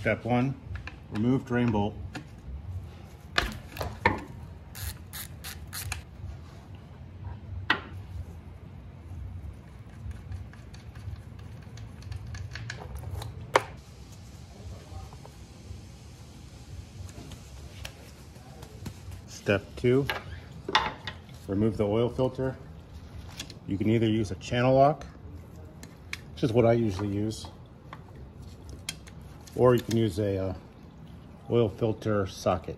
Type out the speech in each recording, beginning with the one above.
Step one, remove drain bolt. Step two, remove the oil filter. You can either use a channel lock, which is what I usually use, or you can use a uh, oil filter socket.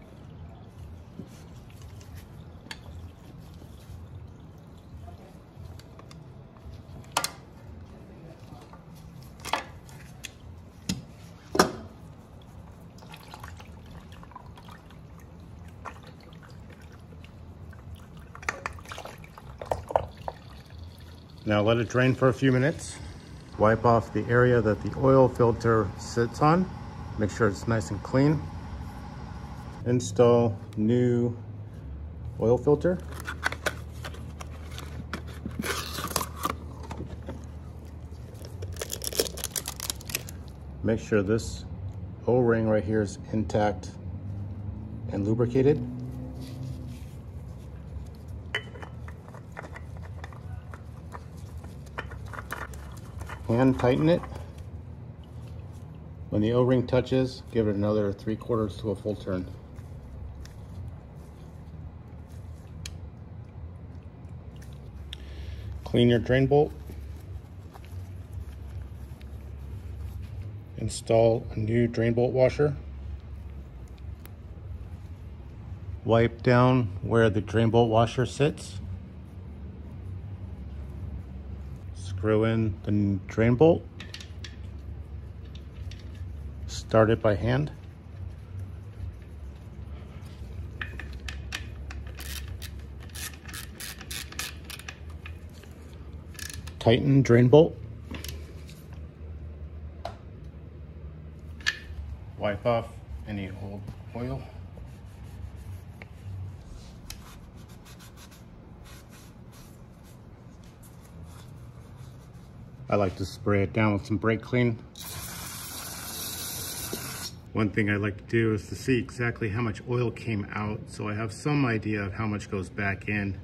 Now let it drain for a few minutes. Wipe off the area that the oil filter sits on. Make sure it's nice and clean. Install new oil filter. Make sure this O-ring right here is intact and lubricated. Hand tighten it. When the O-ring touches, give it another three quarters to a full turn. Clean your drain bolt. Install a new drain bolt washer. Wipe down where the drain bolt washer sits. Screw in the drain bolt. Start it by hand. Tighten drain bolt. Wipe off any old oil. I like to spray it down with some brake clean. One thing I like to do is to see exactly how much oil came out so I have some idea of how much goes back in.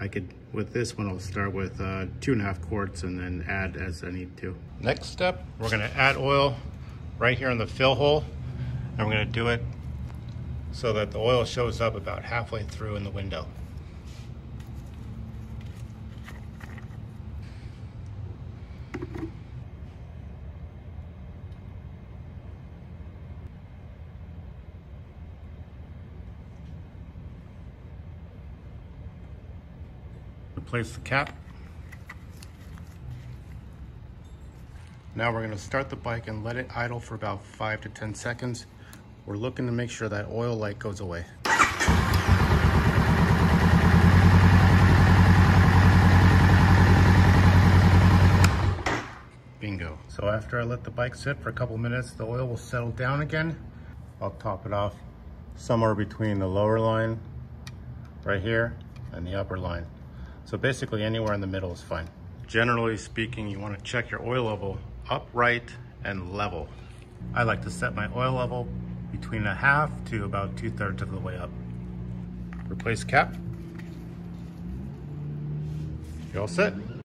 I could, with this one, I'll start with uh, two and a half quarts and then add as I need to. Next step, we're gonna add oil right here in the fill hole and we're gonna do it so that the oil shows up about halfway through in the window. Replace the cap. Now we're gonna start the bike and let it idle for about five to 10 seconds. We're looking to make sure that oil light goes away. Bingo. So after I let the bike sit for a couple minutes, the oil will settle down again. I'll top it off somewhere between the lower line right here and the upper line. So basically anywhere in the middle is fine. Generally speaking, you wanna check your oil level upright and level. I like to set my oil level between a half to about two thirds of the way up. Replace cap. You're all set.